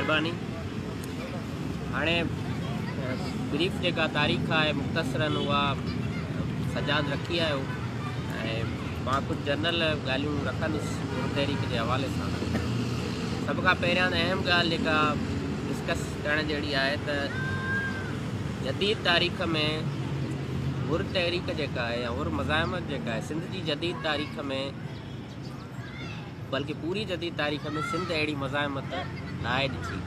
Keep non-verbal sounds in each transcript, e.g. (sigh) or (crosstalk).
महिरबानी हाणे ब्रीफ जेका तारीख़ आहे मुख़्तसरनि उहा सजाद रखी आहियो ऐं मां कुझु जनरल ॻाल्हियूं रखंदुसि उर तहरीक जे हवाले सां सभ खां पहिरियां त अहम ॻाल्हि जेका डिस्कस करणु जहिड़ी आहे त जदीद तारीख़ में हुर तहरीक जेका आहे हुर मज़ाहिमत जेका आहे सिंध जी जदीद तारीख़ में बल्कि पूरी जदीद तारीख़ में सिंध अहिड़ी मज़ाहमत नाइड जी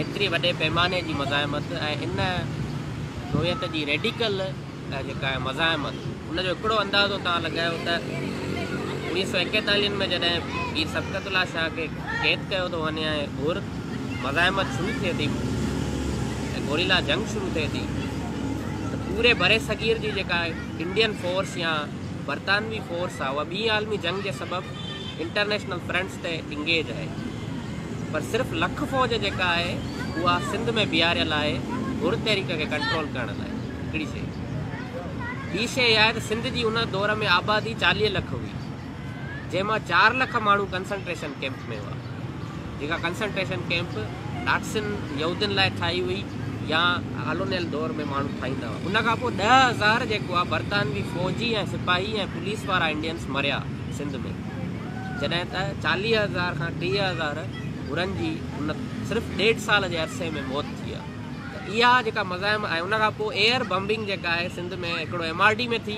एतिरी वॾे पैमाने की मजामत इन नोयत की रेडिकल मजामत आहे अंदाज़ो तव्हां लॻायो त उणिवीह सौ एकेताली में जॾहिं पीर सबकतुल्ला शाह के क़ैद कयो तो वञे घोर घुर मज़ाहिमत शुरू थिए थी गोरीला जंग शुरू थे थी त पूरे बरे सगीर की जेका इंडियन फोर्स या बरतानवी फोर्स आहे उहा ॿी आलमी जंग जे सबब इंटरनेशनल फ्रंट्स से इंगेज है पर सिर्फ़ु लख फ़ौज जेका आहे उहा सिंध में बीहारियल आहे बुर तहरीक खे कंट्रोल करण लाइ हिकिड़ी शइ ॿी शइ आहे त सिंध जी उन दौर में आबादी चालीह लख हुई जंहिं मां चारि लख माण्हू कंसंट्रेशन कैम्प में हुआ जेका कंसन्ट्रेशन कैम्प डाक्सीन यूदियुनि लाइ ठाही हुई या आलोनियल दौर में माण्हू ठाहींदा हुआ उन खां पोइ ॾह हज़ार जेको आहे बरतानवी फ़ौजी ऐं सिपाही ऐं पुलिस वारा इंडियंस मरिया सिंध में जॾहिं त चालीह हज़ार खां टीह हज़ार हुननि जी हुन सिर्फ़ु ॾेढ साल जे अरसे में मौत थी आहे त इहा जेका मज़ाहिम आहे उनखां पोइ एयर बम्बिंग जेका आहे सिंध में हिकिड़ो एम आर डी में थी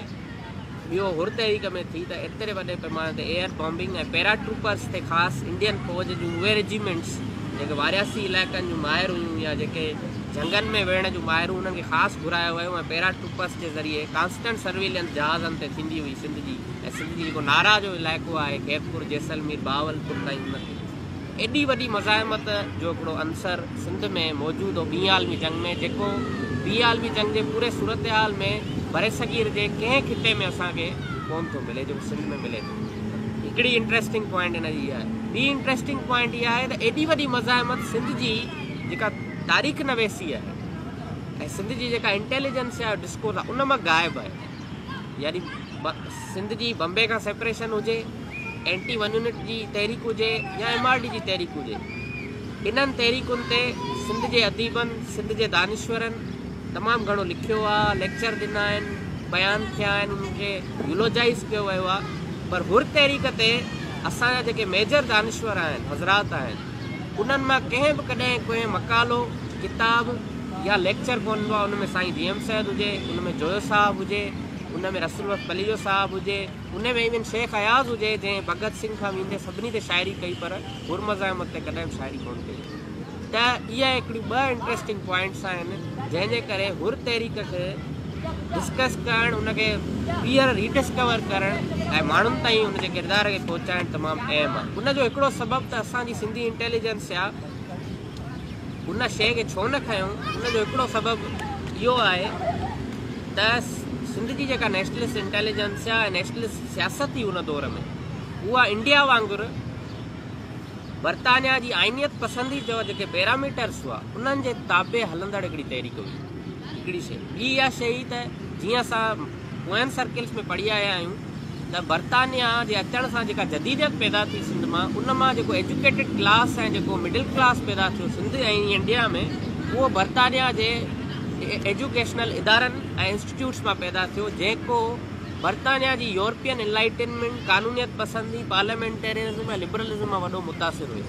ॿियो हुर तहरीक में थी त एतिरे वॾे पैमाने ते एयर बॉम्बिंग ऐं पैराट्रुपर्स ते ख़ासि इंडियन फ़ौज जूं उहे रेजिमेंट्स जेके वारासी इलाइक़नि जूं माहिर हुयूं या जेके झंगनि में वेहण जूं माहिरूं उन्हनि खे ख़ासि घुरायो वियो ऐं पैराट्रुपर्स जे ज़रिए कॉन्स्टेंट सर्विलियंस जहाज़नि ते थींदी हुई सिंध जी ऐं सिंध जी जेको नारा जो इलाइक़ो आहे जयपुर जैसलमीर भावलपुर ताईं हुन एॾी वॾी मज़ामत जो हिकिड़ो अंसर सिंध में मौजूदु हो बी आलमी जंग में जेको बींहुं आलमी जंग जे पूरे सूरत हाल में भरे सगीर जे कंहिं ख़िते में असांखे कोन थो मिले जेको सिंध में मिले थो हिकिड़ी इंट्र्स्टिंग पॉइंट हिन जी इहा ॿी इंट्र्स्टिंग पॉइंट इहा आहे त एॾी वॾी मज़ाहिमत सिंध जी जेका तारीख़ नवेसी वेसी आहे ऐं सिंध जी जेका इंटेलिजेंस आहे डिस्को त उन मां ग़ाइबु आहे यानी सिंध जी बम्बे खां सेपरेशन हुजे एंटी वन यूनिट की तहरीक हुए या एम आर डी की तहरीक हुए इन तहरीकुनि ते सिंध के अदीबन सिंध के दानश्वर तमाम घड़ो लिखियो आहे लेक्चर दिना बयान थे उनके यूलोजाइज़ किया पर हूर तहरीक से असाया जो मेजर दानश्वर आहिनि हज़रात हैं उन कें भी बि कॾहिं को मकालो किताब या लेक्चर को आहे उनमें साईं धीअम सेद हुजे उन में जोयो साहब हुए हुन में रस्मत जो साहबु हुजे हुन में इवन शेख अयाज़ हुजे जंहिं भगत सिंह खां वेंदे सभिनी ते शाइरी कई पर गुरमज़ अहमद ते कॾहिं बि शाइरी कोन कई त इहा हिकड़ी ॿ इंट्रेस्टिंग पॉइंट्स आहिनि जंहिंजे करे हूर तहरीक खे डिस्कस करणु उनखे पीहर रीडिस्कवर करणु ऐं माण्हुनि ताईं हुनजे किरदार खे पहुचाइणु तमामु अहम आहे उनजो हिकिड़ो सबब त असांजी सिंधी इंटेलिजेंस आहे हुन शइ खे छो न खयो उनजो हिकिड़ो सबबु इहो आहे त सिंध जी जेका नेशनलिस्ट इंटेलिजेंस आहे नेशनलिस्ट सियासत हुई उन दौर में उहा इंडिया वांगुरु बरतानिया जी आइनियत पसंदी जो जेके पैरामीटर्स हुआ उन्हनि जे ताबे हलंदड़ हिकड़ी तरीक़ हुई हिकिड़ी शइ ॿी इहा शइ त जीअं असां उएन सर्किल्स में पढ़ी आया आहियूं त बर्तानिया जे अचण सां जेका जदीदत पैदा थी सिंध मां उन मां जेको एजुकेटिड क्लास ऐं जेको मिडिल क्लास पैदा थियो सिंध ऐं इंडिया में उहा बरतानिया जे एजुकेशनल इदारनि ऐं इंस्टीट्यूट्स मां पैदा थो जो बरतानिया की यूरोपियन इनलाइटनमेंट कानूनियत पसंदी पार्लियामेंटेरियनिज़म ऐं लिबरलिज़म मां वॾो मुतासिर हुयो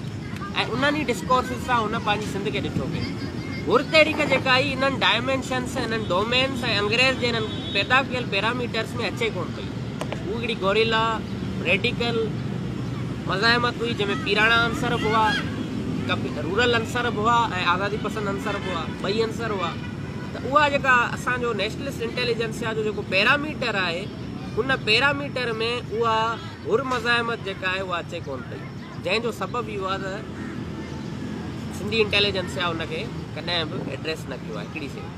ऐं उन्हनि ई डिस्कोर्सिस सां हुन पंहिंजी सिंध खे ॾिठो कयो हुर तहरीक जेका आई डायमेंशन्स इन डोमेन्स अंग्रेज़ के पैदा कयल पैरामीटर्स में अचे कोन पई हू हिकिड़ी गोरिला रेडिकल मज़ामत हुई जैमें पीराना अंसर बि हुआ रूरल अंसर बि हुआ आज़ादी पसंद अंसर बि हुआ बई अंसर हुआ त उहा जेका असांजो नेशनलिस्ट इंटेलिजेंस जो जेको पैरामीटर आहे उन पैरामीटर में उहा हुर मज़ाहिमत जेका आहे उहा अचे कोन पई जंहिंजो सबबु इहो आहे त सिंधी इंटेलिजेंस हुन खे कॾहिं बि एड्रेस न कयो आहे हिकड़ी शइ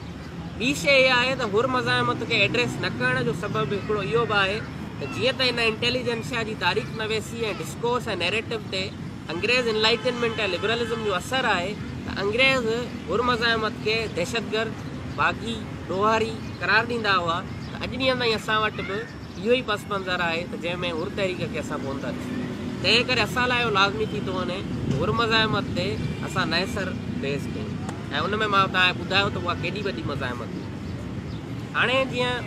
ॿी शइ इहा आहे त हुर मज़ाहिमत खे एड्रेस न करण जो सबबु हिकिड़ो इहो बि आहे त जीअं त हिन इंटेलिजेंसिया जी तारीख़ न वेसी ऐं डिस्कोर्स ऐं नेरेटिव ते अंग्रेज़ इनलाइटनमेंट ऐं लिब्रलिज़म जो असरु आहे त अंग्रेज़ हुर मज़ाहिमत खे दहशतगर्द बाग़ी ॾोहारी करार ॾींदा हुआ त अॼु ॾींहं ताईं असां वटि बि इहो ई पस मंज़र आहे त जंहिंमें हुर तरीक़े खे असां कोन था पहुतासीं तंहिं करे असां लाइ इहो लाज़मी थी थो वञे हुर मज़ाहिमत ते असां बेस कयूं ऐं उन में मां तव्हांखे ॿुधायो त उहा केॾी वॾी मज़ाहिमत हुई हाणे जीअं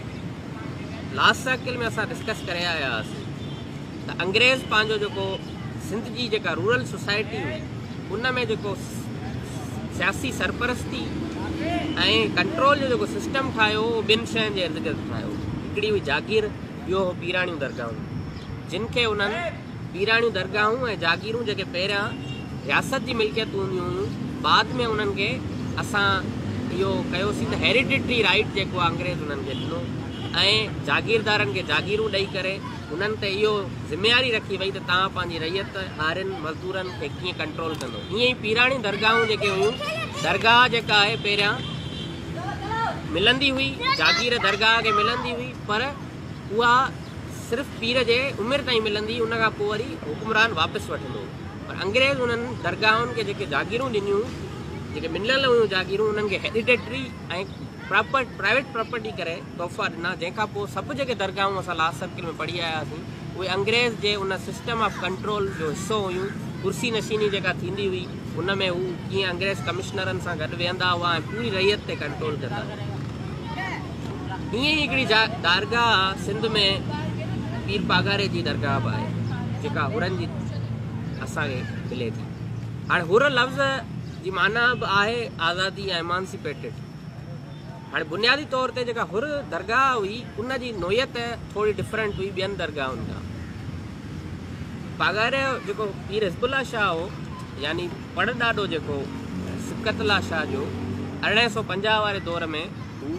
लास्ट साइकिल में असां डिस्कस करे आया हुआसीं त अंग्रेज़ पंहिंजो जेको सिंध जी जेका रूरल सोसाइटी उन में जेको सियासी सरपरस्ती ऐं कंट्रोल जो जेको सिस्टम ठाहियो उहो ॿिनि शयुनि जे इर्दगिर्द ठाहियो हिकिड़ी हुई जागीर ॿियो हो पीराणियूं दरगाहूं जिन खे हुननि पीराणियूं दरगाहूं ऐं जागीरूं जेके पहिरियां रियासत जी मिल्कियत हूंदियूं हुयूं बाद में उन्हनि खे असां इहो कयोसीं त हैरिटेटरी राइट जेको आहे अंग्रेज़ हुननि खे ॾिनो ऐं जागीरदारनि खे जागीरूं ॾेई करे हुननि ते इहो ज़िमेवारी रखी वई त तव्हां पंहिंजी रैयत मज़दूरनि खे कीअं कंट्रोल कंदो ईअं ई दरगाह जेका है पहिरियां मिलंदी हुई जागीर दरगाह के मिलंदी हुई पर उहा सिर्फ़ पीर के उमिरि ताईं मिलंदी हुई उन खां हुकुमरान वापसि वठंदो पर अंग्रेज़ उन्हनि दरगाहुनि खे जेके जागीरूं ॾिनियूं जेके मिलियल हुयूं जागीरूं उन्हनि प्रॉपर प्राइवेट प्रॉपर्टी करे तोहफ़ा दिना जैखा पोइ सभु जेके दरगाहूं लास्ट सर्किल में पढ़ी आयासीं उ अंग्रेज़ के उन सिस्टम ऑफ कंट्रोल जो हिसो हुयूं कुर्सी नशीनी जी थींदी हुई उन में हू कीअं अंग्रेज़ कमिश्नरनि सां गॾु वेहंदा हुआ ऐं पूरी रैयत ते कंट्रोल कंदा हुआ ईअं ई हिकिड़ी जा दरगाह सिंध में पीर पाघारे जी दरगाह बि आहे जेका हुरनि जी असांखे मिले थी हाणे हुर लफ़्ज़ जी माना बि आहे आज़ादी ऐं मॉन्सिपेटिड हाणे बुनियादी तौर ते जेका हुर दरगाह हुई उन जी नोयत थोरी डिफरेंट हुई ॿियनि दरगाहुनि खां पाघारे जो जेको पीर हिसबुल्ला शाह हो यानी पर ॾाढो जेको सितला शाह जो अरिड़हं सौ पंजाह वारे दौर में हू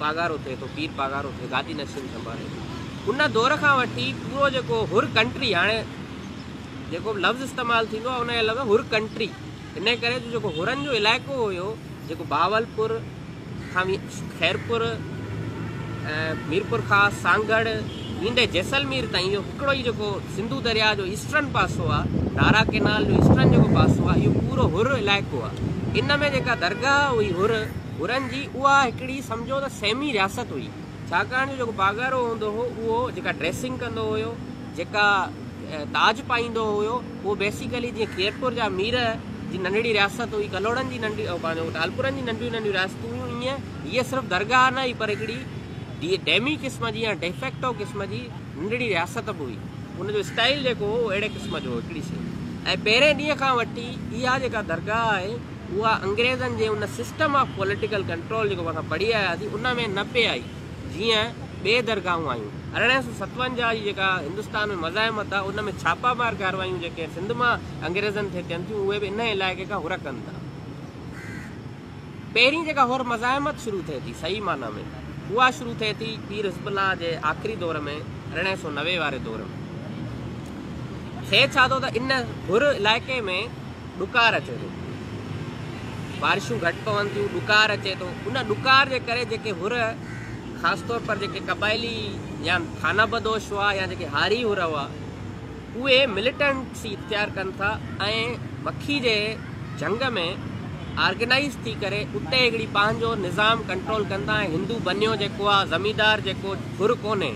पाघारो थिए थो पीर पाघारो थिए गादी नशीन संभाले उन दौर खां वठी पूरो जेको हुर कंट्री हाणे जेको लफ़्ज़ इस्तेमालु थींदो आहे हुनजे लफ़्ज़ हुर कंट्री इन करे जेको हुरन जो इलाइक़ो हुयो जेको बावलपुर खां ख़ैरपुर ऐं मीरपुर खां सांगढ़ ईंदे जैसलमेर ताईं इहो हिकिड़ो ई जेको सिंधु दरिया जो ईस्टर्न पासो आहे नारा किनाल जो ईस्टर्न जेको पासो आहे इहो पूरो हुर इलाइक़ो आहे इन में जेका दरगाह हुई हुर हुरनि जी उहा हिकिड़ी सम्झो त सेमी रियासत हुई छाकाणि जो जेको बागारो हूंदो हुओ उहो जेका ड्रेसिंग कंदो हुयो जेका ताज पाईंदो हुयो उहो बेसिकली जीअं खीरपुर जा मीर जी नंढड़ी रियासत हुई कलोड़नि जी नंढी पंहिंजो तालपुरनि जी नंढियूं नंढियूं रियासतूं हुयूं ईअं हीअ सिर्फ़ु दरगाह न ई पर हिकिड़ी धीअ डैमी क़िस्म जी या डेफेक्टो क़िस्म जी नंढड़ी रियासत बि हुई उनजो स्टाइल जेको हुओ अहिड़े क़िस्म जो हिकिड़ी शइ ऐं पहिरें ॾींहं खां वठी इहा जेका दरगाह आहे उहा अंग्रेज़नि जे उन सिस्टम ऑफ पॉलिटिकल कंट्रोल जेको असां पढ़ी आयासीं उन में न पिए आई जीअं ॿिए दरगाहूं आयूं अरड़हं सौ सतवंजाह ई जेका हिंदुस्तान में मज़ाहमत आहे उन में छापामार कारवायूं जेके सिंध मां अंग्रेज़नि ते थियनि थियूं उहे बि इन इलाइक़े खां हुर कनि था पहिरीं जेका होर मज़ाहिमत शुरू थिए थी सही माना में उहा शुरू थिए थी पीर रज़मल्ला जे आख़िरी दौर में अरिड़हं सौ नवे वारे दौर में थिए छा थो त इन घुर इलाइक़े में ॾुकार अचे थो बारिशूं घटि पवनि थियूं ॾुकार अचे थो उन ॾुकार जे करे जेके हुर ख़ासि तौर पर जेके क़बाइली या थाना बदोश हुआ या जेके हारी हुर हुआ उहे मिलिटेंट इख़्तियारु कनि था ऐं मखी जे झंग में ऑर्गेनाइज़ थी करे उते हिकिड़ी पंहिंजो निज़ाम कंट्रोल कंदा ऐं हिंदू बनियो जेको आहे ज़मीदार जेको घुर कोन्हे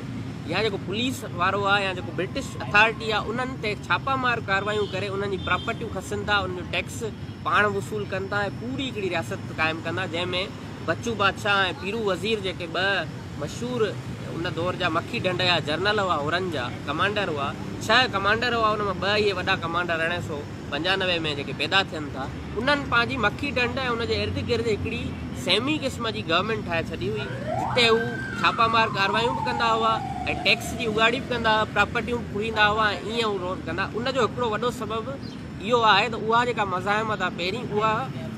या जेको पुलिस वारो आहे या जेको ब्रिटिश अथॉरिटी आहे उन्हनि ते छापामार कारवायूं करे उन्हनि जी प्रॉपर्टियूं खसनि था जो टैक्स पाण वसूल कनि था ऐं पूरी हिकिड़ी रियासत क़ाइमु कंदा जंहिंमें बचू बादशाह ऐं पीरू वज़ीर जेके ॿ मशहूरु उन दौर जा मखी ढंढ जा जनरल हुआ हुननि जा कमांडर हुआ छह कमांडर हुआ हुन में ॿ इहे वॾा कमांडर अरिड़हं सौ पंजानवे में जेके पैदा थियनि था उन्हनि पंहिंजी मखी डंड ऐं उनजे इर्द गिर्द हिकिड़ी सेमी क़िस्म जी गवर्नमेंट ठाहे छॾी हुई जिते हू छापामार कारवायूं बि कंदा हुआ ऐं टैक्स जी उगाड़ी बि कंदा हुआ प्रोपर्टियूं बि हुआ ईअं उहो रोन कंदा उनजो हिकिड़ो वॾो सबबु इहो आहे त उहा जेका मज़ाहिमत आहे पहिरीं उहा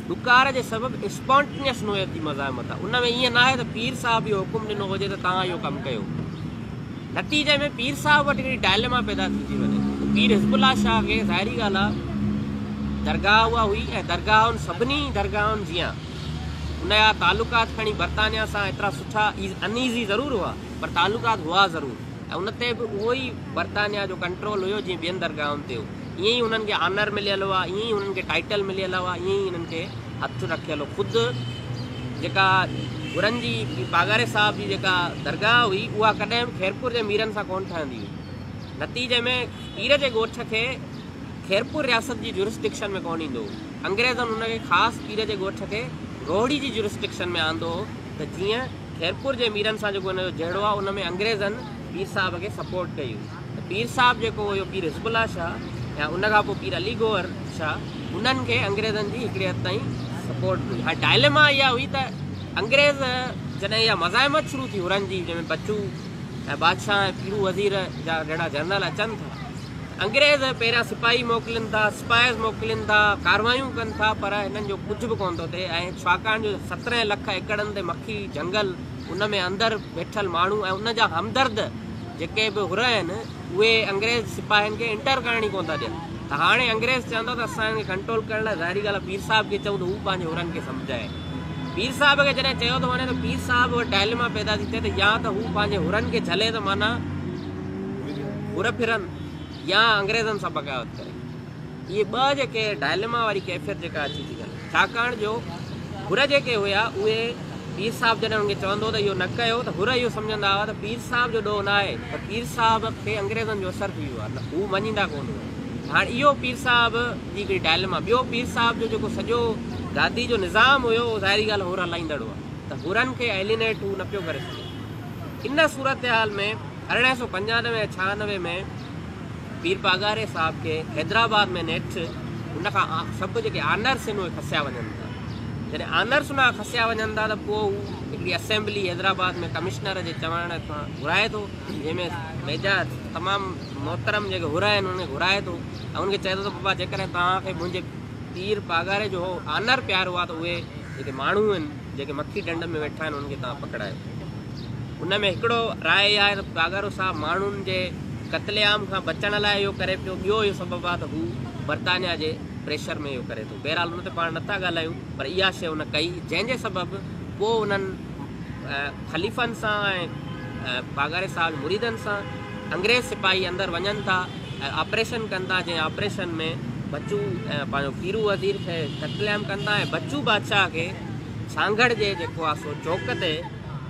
डुकार जे सबबु स्पोंटिनियसि मज़ाहिमत आहे उन में ईअं न आहे त पीर साहब इहो हुकुम ॾिनो हुजे त तव्हां इहो कमु कयो नतीजे में पीर साहब वटि हिकिड़ी पैदा थी थी वञे पीर हिज़बुल्ला शाह खे ज़ाहिरी ॻाल्हि आहे दरगाह उहा हुई ऐं दरगाहनि सभिनी दरगाहनि जीअं उनजा तालुकात खणी बरतानिया सां एतिरा सुठा अनईज़ी अनीज़ी ज़रूरु हुआ पर तालुकात हुआ ज़रूरु ऐं उन ते बि उहो ई बरतानिया जो कंट्रोल हुयो जीअं ॿियनि दरगाहनि ते ईअं ई हुननि खे आनर मिलियलु हुआ ईअं ई हुननि खे टाइटल मिलियल हुआ ईअं ई हिननि खे हथ रखियलु ख़ुदि जेका घुरंदी पागारे साहब जी जेका दरगाह हुई उहा कॾहिं ख़ैरपुर जे मीरनि सां नतीजे में पीर जे ॻोठ खे खैरपुर रियासत जी जुरिस्टिक्शन में कोन ईंदो हुओ अंग्रेज़नि हुनखे ख़ासि पीर जे ॻोठ खे रोहड़ी जी जुरिस्टिक्शन में आंदो हो त जीअं खैरपुर जे मीरनि सां जेको हुनजो जहिड़ो आहे उन अंग्रेज़नि पीर साहिब खे सपोर्ट कई पीर साहब जेको हुयो पीर हिज़बुल्ला शाह ऐं उनखां पोइ पीर अलीगोर छा हुननि खे अंग्रेज़नि जी हिकिड़े हदि ताईं सपोट कई ऐं डायलेमा इहा हुई त अंग्रेज़ जॾहिं इहा मज़ाहिमत शुरू थी हुननि जी जंहिंमें बचू ऐं बादशाह ऐं पीरू वज़ीर जा अहिड़ा जनरल अचनि था अंग्रेज़ पहिरियां सिपाही मोकिलनि था सिपाहे मोकिलनि था कारवायूं कनि था पर हिननि जो कुझु बि कोन थो थिए ऐं छाकाणि जो सत्रहें लख एकड़नि ते मखी झंगल उन में अंदरि वेठल माण्हू ऐं उन जा हमदर्द जेके बि हुर आहिनि उहे अंग्रेज़ सिपाहिनि खे एंटर करणी कोन था ॾियनि त हाणे अंग्रेज़ चवंदो त असांखे कंट्रोल करण लाइ ज़ाहिरी ॻाल्हि पीर साहिब खे चऊं त हू पंहिंजे हुनरनि खे पीर साहिब खे जॾहिं चयो थो वञे त पीर साहिबु डाइल डायलमा पैदा थी थिए त या त हू पंहिंजे हुरनि खे झले त माना हुर फिरनि या अंग्रेज़नि सां बग़ावत करे इहे ॿ जेके डायलमा वारी कैफ़ियत जेका अची थी ॻाल्हि छाकाणि जो हुर जेके हुया उहे पीर साहिब जॾहिं हुनखे चवंदो त इहो न कयो त हुर इहो सम्झंदा हुआ त पीर साहिब जो ॾोहु न आहे त पीर साहब खे अंग्रेज़नि जो असरु थी वियो आहे त हू मञीदा कोन हाणे इहो पीर साहब जी हिकिड़ी डायलमा ॿियो पीर साहिब जो जेको सॼो गादी जो निज़ाम हुयो उहो ज़ाहिरी ॻाल्हि हूर हलाईंदड़ो आहे त हुरनि खे एलिनेट हू न पियो करे सघे इन सूरत हाल में अरिड़हं सौ पंजानवे छहानवे में पीर ಪೀರ್ साहब के हैदराबाद में ನೆಟ್ उन सब सभु आनर्स आहिनि उहे खसिया वञनि था जॾहिं आनर्स उन खां खसिया वञनि था असेंबली हैदराबाद में कमिश्नर के चवण सां घुराए तो जैमें वेझा तमाम मोहतरम जो हुरा उन्होंने घुराए तो उनके उनखे तो थो त बाबा पीर पागारे जो आनर प्यारो तो आहे त उहे जेके माण्हू आहिनि डंड में वेठा उनके उनखे तव्हां पकड़ायो उन राय आहे त तो पागारो साहब माण्हुनि के कतलेआम खां बचण लाइ इहो करे पियो ॿियो इहो सबबु आहे त हू बर्तानिया जे प्रेशर में इहो करे थो बहरहाल हुन ते पाण नथा ॻाल्हायूं पर इहा शइ हुन कई जंहिंजे सबबु पोइ उन्हनि खलीफ़नि सां ऐं बागारे साहिब मुरीदनि सां अंग्रेज़ सिपाही अंदरि वञनि था ऐं ऑपरेशन कनि था जंहिं ऑपरेशन में बच्चू ऐं पंहिंजो खीरु वज़ीर खे कतलेयाम कंदा ऐं बच्चू बादशाह खे सांगढ़ जेको आहे सो चौक ते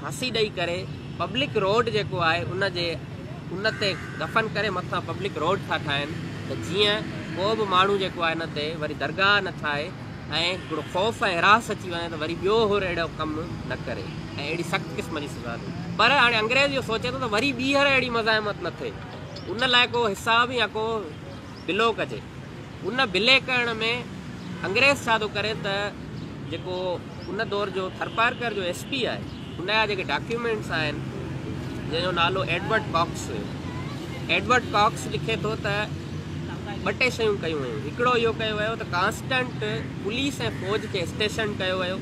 हसी ॾेई करे पब्लिक रोड जेको आहे उनजे उन ते दफ़न करे मथां पब्लिक रोड था ठाहिनि त जीअं को बि माण्हू जेको आहे हिन ते वरी दरगाह न ठाहे ऐं हिकिड़ो ख़ौफ़ ऐं हिरास अची वञे त वरी ॿियो हुओ अहिड़ो कमु न करे ऐं अहिड़ी सख़्तु क़िस्म जी सिंध पर हाणे अंग्रेज़ इहो सोचे थो त वरी ॿीहर अहिड़ी मज़ामत न थिए उन लाइ को हिसाब या को बिलो कजे उन बिले करण में अंग्रेज़ छा थो करे त जेको उन दौर जो थरपारकर जो एस पी आहे उनजा जेके डॉक्यूमेंट्स आहिनि जंहिंजो नालो एडवर्ड कॉक्स हुयो एडवर्ड कॉक्स लिखे थो त ॿ टे शयूं कयूं हुयूं हिकिड़ो इहो कयो वियो त कॉन्स्टेंट पुलिस ऐं फ़ौज खे स्टेशन कयो वियो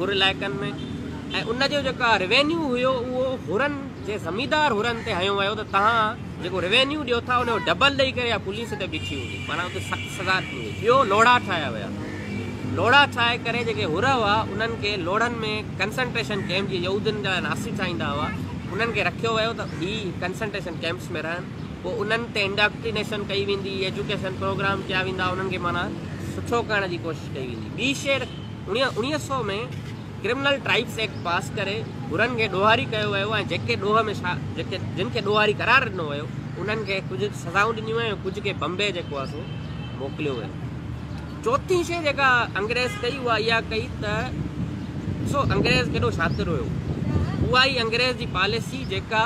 हुर इलाइक़नि में ऐं उन जेका रिवेन्यू हुयो उहो हुरनि जे ज़मीदार हुरनि ते हयो त तव्हां जेको ॾियो था उनखे डबल ॾेई करे या पुलिस ते बीठी हुई माना उते सख़्तु सज़ा थी हुई ॿियो लोड़ा ठाहिया हुया लोड़ा ठाहे करे जेके हुर हुआ उन्हनि खे में कंसनट्रेशन कैम्प जी यूदियुनि जा नासी ठाहींदा हुआ उन्हनि खे रखियो वियो त हीअ कंसंट्रेशन कैम्प्स में रहनि पोइ उन्हनि ते इंडॉप्टिनेशन कई वेंदी एजुकेशन प्रोग्राम कया वेंदा उन्हनि खे माना सुठो करण जी कोशिशि कई वेंदी ॿी शइ उणिवीह सौ में क्रिमिनल ट्राइब्स एक्ट पास करे हुननि खे ॾोहारी कयो वियो ऐं जेके ॾोह में छा जेके जिन खे ॾोहारी करार ॾिनो वियो उन्हनि खे कुझु सज़ाऊं ॾिनियूं ऐं कुझु खे बम्बे जेको आहे सो मोकिलियो वियो चोथीं शइ जेका अंग्रेज़ कई उहा इहा कई त ॾिसो अंग्रेज़ केॾो शातिर हुयो उहा ई अंग्रेज़ जी पॉलिसी जेका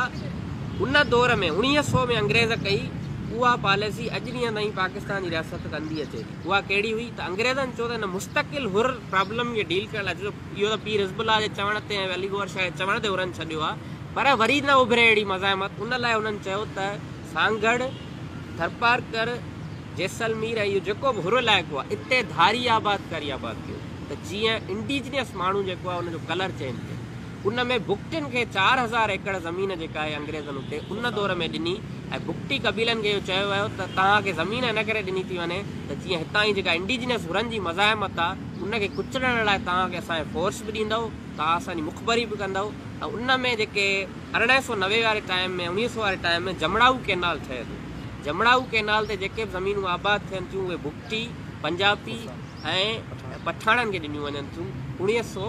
उन दौर में उणिवीह सौ में अंग्रेज़ कई उहा पॉलिसी अॼु ॾींहं ताईं पाकिस्तान जी रियासत कंदी अचे थी उहा कहिड़ी हुई त अंग्रेज़नि चयो त हिन मुस्तकिल हुर प्रॉब्लम खे डील करण लाइ इहो त पीर रिज़बुल्ला जे चवण ते ऐं अलीगुवार शाह जे चवण ते हुरनि छॾियो आहे पर वरी न उभिरे अहिड़ी मज़ाहिमत उन लाइ हुननि चयो त सांगड़ थरपारकर जैसलमीर ऐं इहो जेको बि हुर इलाइक़ो आहे इते धारी आबाद करी आबाद कयो त जीअं इंडिजनियस माण्हू जेको आहे हुनजो कलर चेंज थियो उन में बुकटिन के चार हज़ार एकड़ ज़मीन जेका आहे अंग्रेज़नि उन दौर में ॾिनी ऐं भुकटी कबीलनि खे इहो चयो वियो त तव्हांखे ज़मीन इन करे ॾिनी थी वञे त जीअं हितां जी जेका इंडिजीनियस हुरनि जी मज़ाहिमत आहे उनखे कुचल लाइ तव्हांखे फोर्स बि ॾींदव तव्हां असांजी मुखबरी बि कंदव ऐं उन में जेके अरिड़हें सौ नवे वारे टाइम में उणिवीह सौ वारे टाइम में जमड़ाऊ कैनाल ठहे थो जमड़ाऊ कैनाल ते जेके बि ज़मीनूं आबाद थियनि थियूं उहे भुकटी पंजाबी ऐं पठाणनि खे ॾिनियूं वञनि थियूं उणिवीह सौ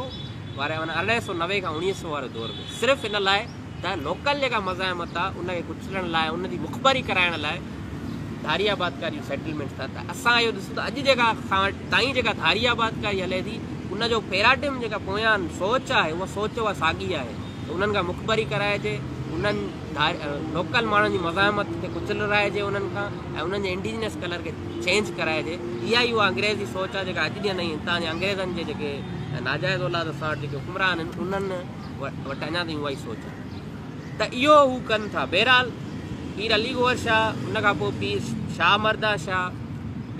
वारे माना अरिड़हं सौ नवे खां उणिवीह सौ वारे दौर में सिर्फ़ु इन लाइ त लोकल जेका मज़ाहिमत आहे उनखे कुचलण लाइ उनजी मुखबरी कराइण लाइ धारी आबादकारी सेटलमेंट था त असां इहो ॾिसूं त अॼु जेका ताईं जेका धारी आबादकारी हले थी उनजो पैराडिम जेका पोयां सोच आहे उहा सोच उहा साॻी आहे त उन्हनि खां मुखबरी कराइजे उन्हनि धार लोकल माण्हुनि जी मज़ामत खे कुचलराइजे उन्हनि खां ऐं उन्हनि जे इंडिजिनस कलर खे चेंज कराइजे इहा ई उहा अंग्रेज़ी सोच आहे जेका अॼु ॼणाई हितां जे अंग्रेज़नि जेके ऐं नाजाइज़ औलाद असां वटि जेके हुकमरान आहिनि उन्हनि वटि अञा ताईं उहा ई सोच आहे त इहो हू कनि था बहिरहाल पीर अली अलीगुबर शाह हुन खां पोइ पीर शाह मरदा शाह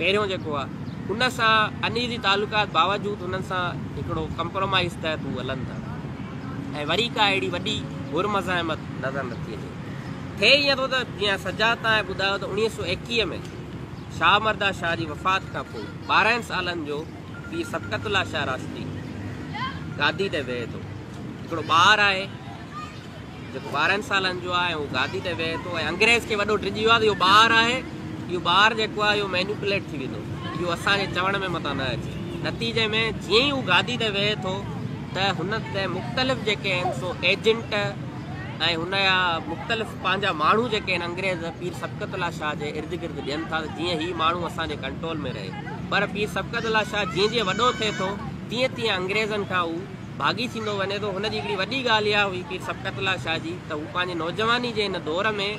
पहिरियों जेको आहे उनसां अनीर जी तालुकात बावजूदि हुननि सां हिकिड़ो कंप्रोमाइज़ तहत हू हलनि था ऐं वरी का अहिड़ी वॾी बुरमज़ाहिमत नज़र नथी अचे थिए ईअं थो त जीअं सजा तव्हां ॿुधायो त उणिवीह सौ एकवीह में शाह मरदा शाह जी वफ़ात खां पोइ ॿारहनि सालनि जो पीर सतकतल्ला शाह राज गादी ते वेहे थो हिकिड़ो ॿारु आहे जेको ॿारहंनि सालनि जो आहे हू गादी ते वेहे थो ऐं अंग्रेज़ खे वॾो डिॼी वियो आहे त इहो ॿारु आहे इहो ॿारु जेको आहे इहो मैन्युपुलेट थी वेंदो इहो असांजे चवण में मथां न अचे नतीजे में जीअं ई हू गादी ते वेहे थो त हुन ते मुख़्तलिफ़ जेके आहिनि सो एजेंट ऐं मुख़्तलिफ़ पंहिंजा माण्हू जेके आहिनि अंग्रेज़ पीर सबकतुला शाह जे इर्द गिर्द ॾियनि था जीअं ई माण्हू असांजे कंट्रोल में रहे पर पीर सबकतुला शाह जीअं जीअं वॾो थिए थो तीअं तीअं अंग्रेज़नि खां हू भाॻी थींदो वञे थो हुनजी हिकिड़ी वॾी ॻाल्हि इहा हुई की सबकतला शाह जी त हू पंहिंजे नौजवानी जे हिन दौर में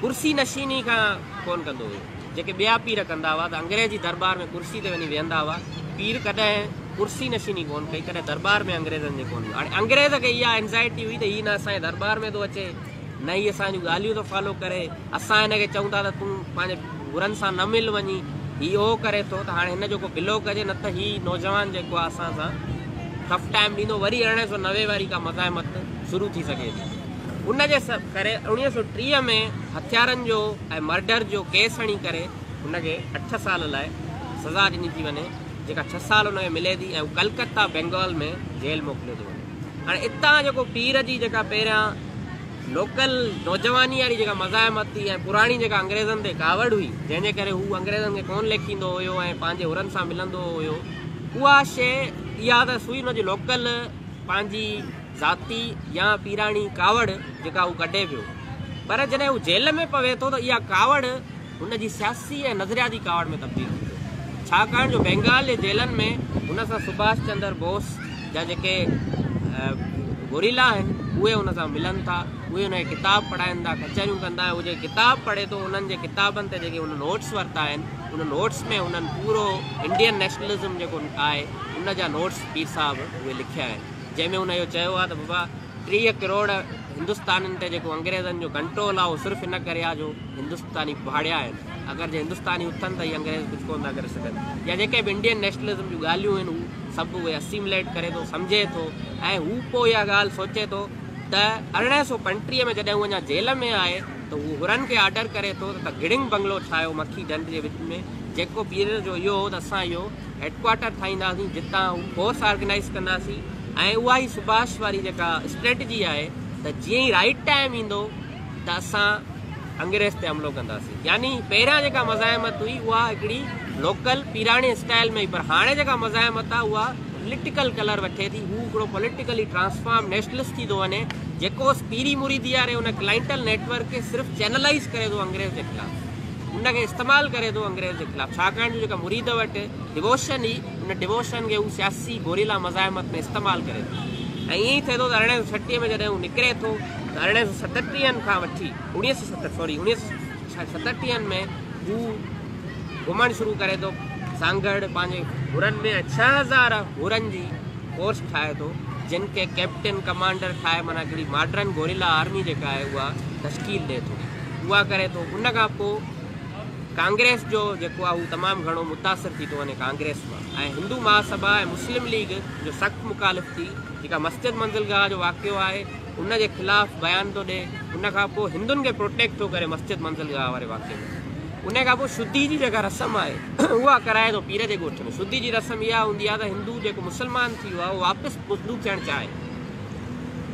कुर्सी नशीनी खां कोन्ह कंदो हुयो जेके ॿिया पीर कंदा हुआ त अंग्रेज़ी दरबार में कुर्सी ते वञी वेहंदा हुआ पीर कॾहिं कुर्सी नशीनी कोन्ह कई कॾहिं दरबार में अंग्रेज़नि जे कोन हुओ हाणे अंग्रेज़ खे इहा एंज़ाइटी हुई त हीअ न असांजे दरबार में थो अचे न ही असांजी ॻाल्हियूं थो फॉलो करे असां हिन खे चऊं था त तूं पंहिंजे घुरनि सां न मिल वञी इहो करे थो त हाणे हिन जेको को बिलो कजे न त हीउ नौजवान जेको आहे असां सां टफ टाइम ॾींदो वरी अरिड़हं सौ नवे वारी का मज़ाहिमत शुरू थी सघे थी उन जे स करे उणिवीह सौ टीह में हथियारनि जो ऐं मर्डर जो केस हणी करे हुनखे अठ साल लाइ सज़ा ॾिनी थी वञे जेका छह साल हुनखे मिले थी ऐं कलकत्ता बेंगाल में जेल मोकिलियो थो वञे हाणे इतां जेको पीर जी जेका पहिरियां लोकल नौजवानी वाली जेका मज़ाहिमती है पुरानी जेका अंग्रेजन ते कावड़ हुई जैसे कर अंग्रेजन के खे कोन्ह लेखींदो हुयो ऐं पंहिंजे हुनरनि सां सुई हुनजी लोकल पंहिंजी ज़ाती या पीरानी कावड़ जेका हू कॾहिं पियो पर जैसे वो जेल में पवे तो यह इहा कावड़ हुन सियासी ए नज़रियाती कावड़ में तब्दील हुई छाकाणि जो बंगाल के जेलन में उन सुभाष चंद्र बोस जा जेके गुरिला आहिनि था उहे उहे किताब पढ़ाइनि था कचहरियूं कंदा उहे जे किताब पढ़े थो उन्हनि जे किताबनि ते जेके उन नोट्स वरिता आहिनि उन नोट्स में उन्हनि पूरो इंडियन नेशनलिज़्म जेको आहे उन जा नोट्स पीर साहब उहे लिखिया आहिनि जंहिंमें हुन इहो चयो आहे त बाबा टीह करोड़ हिंदुस्तानीनि ते जेको अंग्रेज़नि जो कंट्रोल आहे उहो सिर्फ़ु इन करे आहे जो हिंदुस्तानी पहाड़िया आहिनि अगरि जे हिंदुस्तानी उथनि त ई अंग्रेज़ बि कोन था करे सघनि या जेके बि इंडियन नेशनलिज़्म जूं ॻाल्हियूं आहिनि उहे सभु उहे असीमिलेट करे थो सम्झे थो ऐं हू पोइ इहा ॻाल्हि सोचे थो त अरिड़ह सौ पंटीह में जॾहिं हूअ अञा जेल में आहे त उहा हुननि खे ऑडर करे थो त घिड़िंग बंगलो ठाहियो मखी डंड जे विच में जेको पीरियल जो इहो हो त असां इहो हेडक्वाटर ठाहींदासीं जितां फोर्स ऑर्गनाइज़ कंदासीं ऐं उहा ई सुभाष वारी जेका स्ट्रेटजी आहे त जीअं ई राइट टाइम ईंदो त असां अंग्रेज़ ते हमिलो कंदासीं यानी पहिरियां जेका मज़ाहमत हुई उहा हिकिड़ी लोकल पीराणे स्टाइल में हुई पर हाणे जेका मज़ाहमत आहे उहा पॉलिटिकल कलर वे थी हू पॉलिटिकली ट्रांसफॉर्म नेशनलिस्ट थी थो तो वञे जेको पीरी मूरी थी हाणे क्लाइंटल नेटवर्क के सिर्फ चैनलाइज़ करे थो अंग्रेज़ के खिलाफ उनके इस्तेमाल करे थो अंग्रेज़ के खिलाफ छाकाणि जो मुरीद वटि डिवोशन ही उन डिवोशन के सियासी गोरीला मज़ाहिमत में इस्तेमाल करे थो ऐं ईअं ई थिए सौ छटीह में जॾहिं हू निकिरे थो सौ सतटीहनि खां वठी उणिवीह सौ सत सॉरी उड़ी सौ सतटीहनि में वो घुमणु शुरू करे थो सांगड़ पंहिंजे हुरन में छह हज़ार हुरनि जी फोर्स ठाहे थो जिन खे कैप्टन कमांडर ठाहे माना हिकिड़ी मॉडर्न गोरिला आर्मी जेका आहे उहा तश्की ॾिए थो उहा करे थो उन खां पोइ कांग्रेस जो जेको आहे उहो तमामु घणो मुतासिर थी थो वञे कांग्रेस मां ऐं हिंदू महासभा ऐं मुस्लिम लीग जो सख़्तु मुखालिफ़ु थी जेका मस्जिद मंज़िल गाह जो वाक़ियो आहे उनजे ख़िलाफ़ु बयानु थो ॾिए उनखां पोइ हिंदुनि खे प्रोटेक्ट थो करे मस्जिद मंज़िल गाह वारे वाक़िअ में उन खां पोइ शुद्धि जी जेका रस्म आहे (clears throat) उहा कराए थो पीर जे ॻोठ में शुद्धि जी रस्म इहा हूंदी आहे त हिंदू जेको मुस्लमान थी वियो आहे उहो वापसि पुलूक थियणु चाहे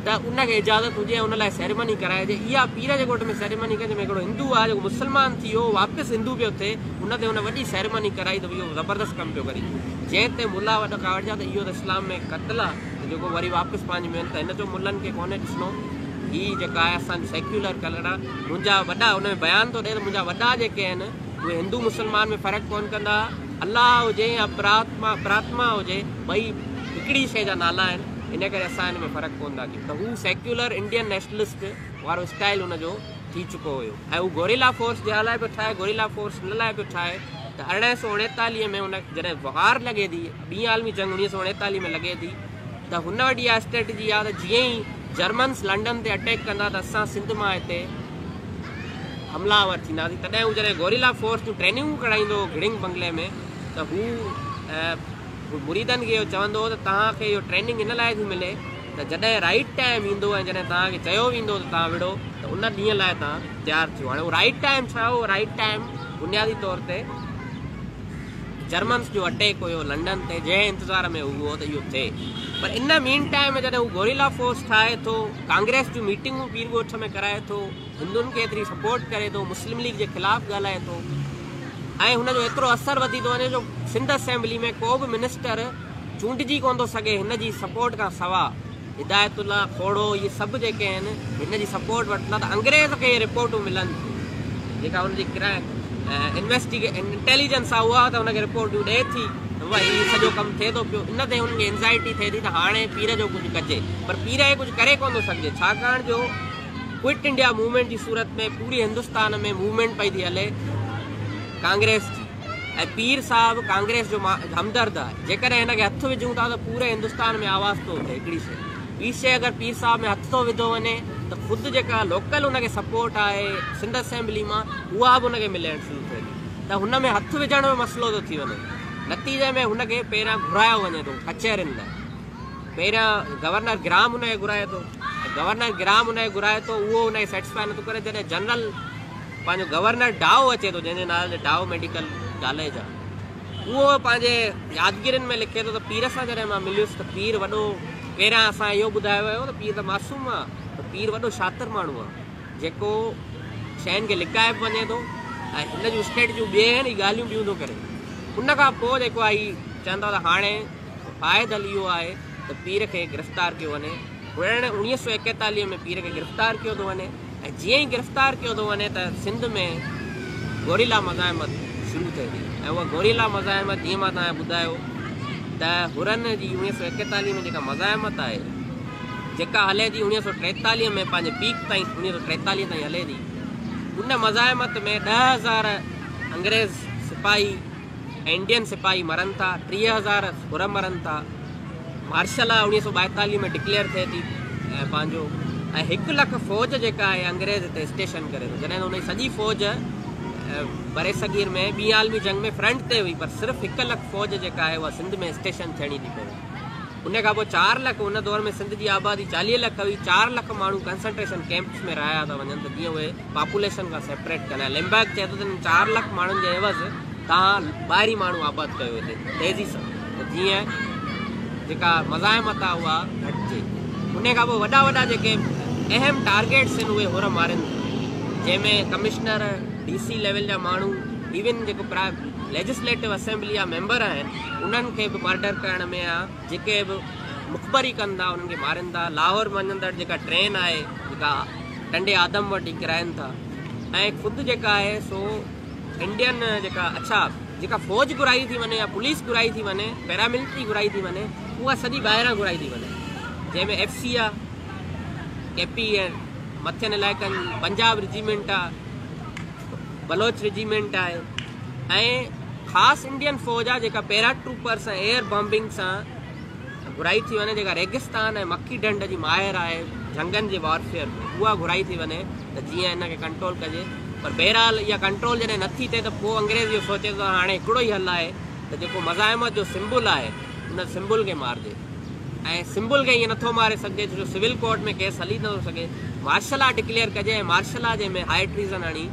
त उनखे इजाज़त हुजे हुन लाइ सेरेमनी कराइजे इहा पीर जे ॻोठ में सेरेमनी कजे में हिकिड़ो हिंदू आहे जेको मुस्लमान थी वियो वापसि हिंदू पियो थिए हुन ते हुन वॾी सेरेमनी कराई त इहो ज़बरदस्तु कमु पियो करे जंहिं ते मुला वॾा खां वठां त इहो त इस्लाम में कतल आहे जेको वरी वापसि पंहिंजी में त हिन जो मुलनि खे कोन्हे ॾिसणो हीअ जेका आहे असांजो सेक्युलर कलर आहे मुंहिंजा वॾा हुन में बयानु थो ॾिए त मुंहिंजा वॾा जेके आहिनि उहे हिंदू मुस्लमान में फ़र्क़ु कोन्ह कंदा अलाह हुजे या प्रार्था प्रार्थमा हुजे भई हिकिड़ी शइ जा नाला आहिनि इन करे असां हिन में फ़र्क़ु कोन था कयूं त हू सेक्युलर इंडियन नेशनलिस्ट वारो स्टाइल हुनजो थी चुको हुयो ऐं हू गोरेला फोर्स जंहिं लाइ बि ठाहे गोरेला फोर्स हिन लाइ बि ठाहे त अरिड़हं सौ उणेतालीह में हुन जॾहिं बुहार लॻे थी ॾींहुं आलमी जंग उणिवीह सौ उणेतालीह में लॻे थी त हुन वटि इहा आहे त जर्मन्स लंडन ते अटैक कंदा त असां सिंध मां हिते हमलावर थींदासीं तॾहिं हू जॾहिं गोरेला फोर्स जूं ट्रेनिंगूं कराईंदो हुओ घिड़िंग बंगले में त हू मुरीदनि खे इहो चवंदो त तव्हांखे इहो ट्रेनिंग इन लाइ थी मिले त जॾहिं राइट टाइम ईंदो ऐं जॾहिं तव्हांखे चयो वेंदो त तव्हां विढ़ो त उन ॾींहं लाइ तव्हां तयारु थियो हाणे उहो राइट टाइम छा हो टाइम बुनियादी तौर ते ජර්මන්ස් අටේක ඔය ලන්ඩන්තේ ජය ඉන්තසාර में हुओ त इहो थे पर इन मीन टाइम में जॾहिं हू फोर्स ठाहे थो कांग्रेस जूं मीटिंगूं पीर ॻोठ में कराए तो हिंदुन के एतिरी सपोर्ट करे थो तो मुस्लिम लीग के खिलाफ ॻाल्हाए थो तो ऐं हुनजो एतिरो असरु वधी थो तो जो सिंध असेंबली में को भी मिनिस्टर चूंटी को सके सपोर्ट का सवा हिदायतुल्ला खोड़ो ये सब जो आहिनि सपोर्ट वठंदा तो अंग्रेज़ के इहे रिपोर्टूं मिलनि थियूं जेका इंवेस्टिगे इंटेलिजेंस आहे उहा त हुनखे रिपोर्ट ॾिए थी वरी सॼो कमु थिए थो पियो इन हुननि जी एंज़ाइटी थिए थी त हाणे पीर जो कुझु कजे पर पीर इहो कुझु करे कोन थो सघिजे छाकाणि जो क्विट इंडिया मूवमेंट जी सूरत में पूरे हिंदुस्तान में मूवमेंट पई थी हले कांग्रेस ऐं पीर साहबु कांग्रेस जो हमदर्द आहे जेकॾहिं हिनखे हथु विझूं था त पूरे हिंदुस्तान में आवाज़ थो थिए हिकिड़ी शइ हीअ शइ अगरि पीर साहब में हथ थो विधो वञे त ख़ुदि जेका लोकल हुनखे सपोट आहे सिंध असेंबली मां उहा बि हुनखे मिलणु शुरू थिए त हुन में हथु विझण में मसलो थो थी वञे नतीजे में हुनखे पहिरियां घुरायो वञे थो कचहरियुनि लाइ पहिरियां गवर्नर ग्राम हुनखे घुराए थो गवर्नर ग्राम हुनखे घुराए थो उहो हुनजी सेटिसफाए नथो करे जॾहिं जनरल पंहिंजो गवर्नर डाओ अचे थो जंहिंजे नाले डाओ मेडिकल कॉलेज आहे उहो पंहिंजे यादगीरनि में लिखे थो त पीर सां जॾहिं मां मिलियुसि त पीर वॾो पहिरियां असां इहो ॿुधायो त पीर त मासूम आहे त पीर वॾो शातर माण्हू आहे जेको शयुनि खे लिकाइ बि वञे थो ऐं हिन जूं स्टेट जूं ॿिए आहिनि ॻाल्हियूं ॿियूं थो करे उनखां पोइ जेको आहे हीउ चवंदो त हाणे आइदल इहो आहे त पीर खे गिरफ़्तार कयो वञे हुनर उणिवीह सौ एकतालीह में पीर खे गिरफ़्तार कयो थो वञे ऐं जीअं ई गिरफ़्तार कयो थो वञे त सिंध में गोरेला मज़ाहिमत शुरू थिए थी ऐं उहा गोरेला मज़ाहिमत जीअं मां तव्हांखे ॿुधायो सौ में जेका मज़ाहिमत आहे जेका हले थी उणिवीह सौ टेतालीह में पंहिंजे पीक ताईं उणिवीह सौ टेतालीह ताईं हले थी उन मज़ाहिमत में ॾह हज़ार अंग्रेज़ सिपाही इंडियन सिपाही मरनि था टीह हज़ार हुर मरनि था मार्शल आ उणिवीह सौ ॿाएतालीह में डिक्लेयर थिए थी ऐं पंहिंजो ऐं हिकु लखु फ़ौज जेका आहे अंग्रेज़ हिते स्टेशन करे थो जॾहिं त हुनजी सॼी फ़ौज बरे सगीर में ॿी आलमी जंग में फ्रंट ते हुई पर सिर्फ़ु हिकु लखु फ़ौज जेका आहे उहा सिंध में स्टेशन थियणी थी उन खां पोइ चारि लख उन दौर में सिंध जी आबादी चालीह लख हुई चारि लख माण्हू कंसंट्रेशन कैंप्स में रहिया था वञनि त जीअं उहे पॉपुलेशन खां सेपरेट कंदा लिम्बैक चए थो त चारि लख माण्हुनि जे अहिवज़ु तव्हां ॿाहिरी माण्हू आबादु कयो हिते तेज़ी सां त जीअं जेका मज़ाहिमत आहे उहा घटिजे उन खां पोइ वॾा वॾा जेके अहम टारगेट्स आहिनि उहे होर मारनि जंहिंमें कमिशनर डी सी लेवल जा माण्हू इवन जेको प्रा लेजिस्लेटिव असेंबली जा मेंबर आहिनि उन्हनि खे बि मर्डर करण में आहे जेके बि मुखबरी कनि था उन्हनि खे मारनि था लाहौर वञंदड़ जेका ट्रेन आहे जेका टंडे आदम वटि ई किराइनि था ऐं ख़ुदि जेका आहे सो इंडियन जेका अच्छा जेका फ़ौज घुराई थी वञे या पुलिस घुराई थी वञे पैरामिलिट्री घुराई थी वञे उहा सॼी ॿाहिरां घुराई थी वञे जंहिंमें एफ सी आहे एपी मथ्यनि इलाइकनि पंजाब रेजीमेंट आहे बलोच रिजीमेंट आहे ऐं ख़ासि इंडियन फ़ौज आहे जेका पैराट्रुपर्स ऐं एयर बॉम्बिंग सां घुराई थी वञे जेका रेगिस्तान ऐं मकी डंड जी माहिर आहे झंगनि जी वॉरफेयर उहा घुराई थी वञे त जीअं हिनखे कंट्रोल कजे पर बहरहाल इहा कंट्रोल जॾहिं नथी थिए त पोइ अंग्रेज़ इहो सोचे थो हाणे हिकिड़ो ई हल आहे त जेको मज़ाहिमत जो सिंबुल आहे उन सिंबुल खे मारिजे ऐं सिंबुल खे ईअं नथो मारे सघिजे छो जो सिविल कोर्ट में केस हली थो सघे मार्शल आर्ट डिक्लेयर कजे ऐं मार्शल आर्ट जंहिंमें हाई ट्रीज़न हणी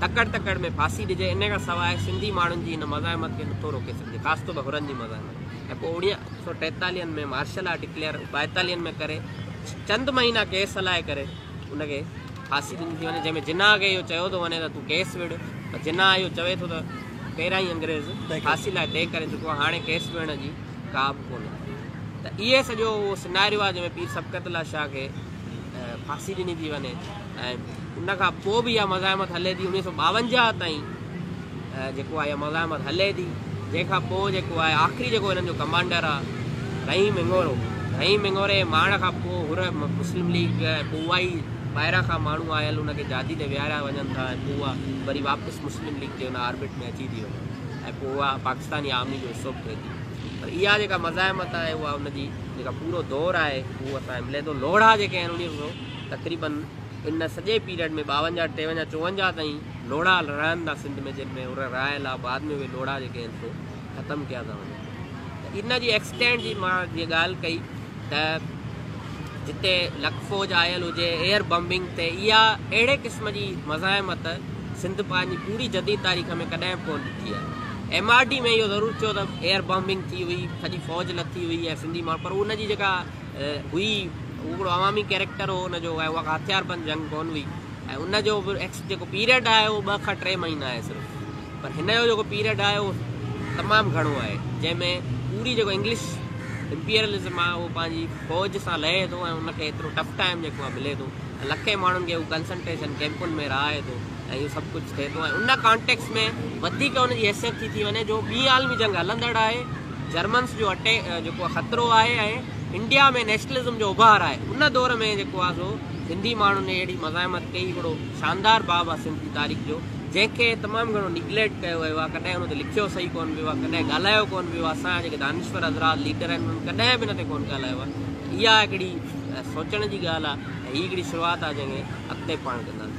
तकड़ तकड़ में फांसी ॾिजे इन खां सवाइ सिंधी माण्हुनि जी हिन मज़ाहिमत खे नथो रोके सघिजे ख़ासि तौर ते हुननि जी मज़ामत ऐं पोइ उणिवीह सौ टेतालीहनि में मार्शल आर्ट डिक्लेयर ॿाएतालीहनि में करे चंद महीना केस हलाए करे उनखे फासी ॾिनी थी वञे जंहिंमें जिनाह खे इहो चयो थो वञे त तूं केस विढ़ पर जिनाह इहो चवे थो त पहिरां ई अंग्रेज़ फांसी लाइ तंहिं करे चुको आहे हाणे केस विढ़ण जी का बि कोन्हे त इहे सॼो उहो सिनारियो आहे जंहिंमें पीर सबकतला शाह खे फांसी ॾिनी थी वञे ऐं उन खां पोइ बि इहा मज़ाहिमत हले थी उणिवीह सौ ॿावंजाह ताईं जेको आहे इहा मज़ाहिमत हले थी जंहिंखां पोइ जेको आहे आख़िरी जेको हिननि जो कमांडर आहे रही मिंगोरो रही मिंगोरे मारण खां पोइ मुस्लिम लीग पोइ ॿाहिरां खां माण्हू आयल हुनखे जादी ते विहारिया वञनि था ऐं वरी वापसि मुस्लिम लीग ते हुन आर्बिट में अची थी वियो ऐं पोइ उहा पाकिस्तानी आर्मी जो हिसो बि थिए थी पर इहा जेका मज़ाहिमत आहे उहा उनजी जेका पूरो दौरु आहे उहो मिले थो लोहड़ा जेके आहिनि सौ तक़रीबन इन सॼे पीरियड में ॿावंजाहु टेवंजाहु चोवंजाहु ताईं लोड़ा रहनि था सिंध में जिन में हुन रहियल आहे बाद में उहे लोड़ा जेके आहिनि ख़तमु कया था वञनि इन जी एक्सडेंट जी मां जीअं ॻाल्हि कई त जिते लख फ़ौज आयल हुजे एयर बॉम्बिंग ते इहा अहिड़े क़िस्म जी मज़ाहमत सिंध पंहिंजी पूरी जदी तारीख़ में कॾहिं कोन थी आहे एम आर डी में इहो ज़रूरु चयो त एयर बॉम्बिंग थी हुई सॼी फ़ौज लथी हुई ऐं सिंधी माण्हू पर उनजी जेका हुई उहो अवामी कैरेक्टर हो हुनजो ऐं उहा हथियार बंदि जंग कोन हुई ऐं उनजो जेको पीरियड आहे उहो ॿ खां टे महीना आहे सिर्फ़ु पर हिन जो जेको पीरियड आहे उहो तमामु घणो आहे जंहिंमें पूरी जेको इंग्लिश इंपीरियलिज़म आहे उहो पंहिंजी फ़ौज सां लहे थो ऐं उनखे एतिरो टफ टाइम जेको आहे मिले थो लखे माण्हुनि खे उहो कैंपुनि में रहा थो ऐं इहो सभु कुझु थिए थो ऐं उन कॉन्टेक्स में वधीक हैसियत थी थी वञे जो ॿी आलमी जंग हलंदड़ आहे जर्मन्स जो अटे जेको ख़तरो आहे इंडिया में नेशनलिज़म जो उभार आहे उन दौर में जेको आहे सो सिंधी माण्हुनि अहिड़ी मज़ामत कई हिकिड़ो शानदार बाब आहे सिंधी तारीख़ जो जंहिंखे तमामु घणो निग्लेक्ट कयो वियो आहे कॾहिं हुन ते लिखियो सही कोन बि आहे कॾहिं ॻाल्हायो कोन आहे असांजा जेके लीडर आहिनि उन कॾहिं बि हिन ते कोन ॻाल्हायो आहे इहा हिकिड़ी सोचण जी ॻाल्हि आहे ऐं हीअ हिकिड़ी शुरुआत आहे जंहिंखे अॻिते पाण